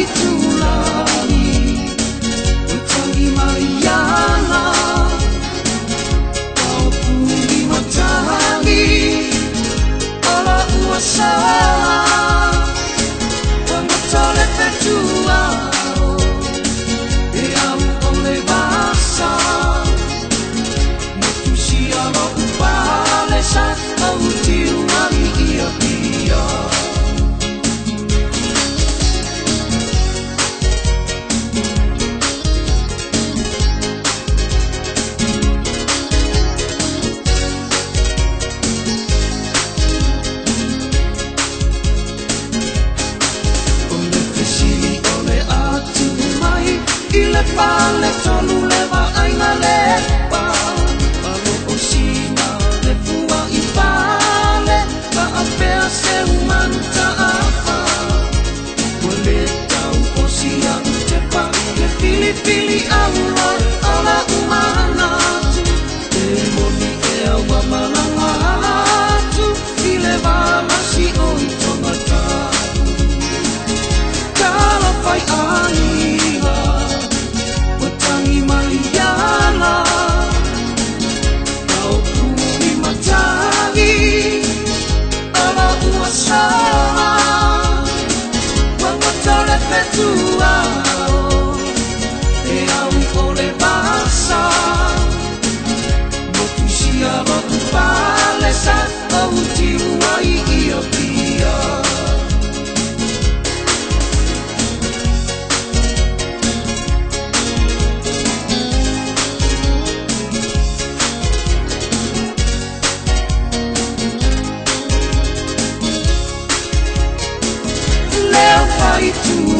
be true. Le pale tolu to